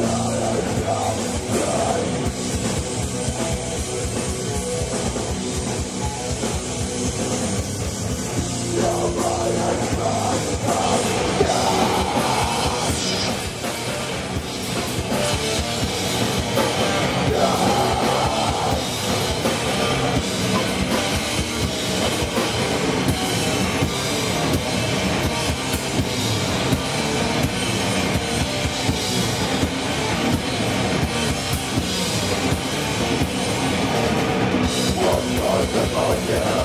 Away from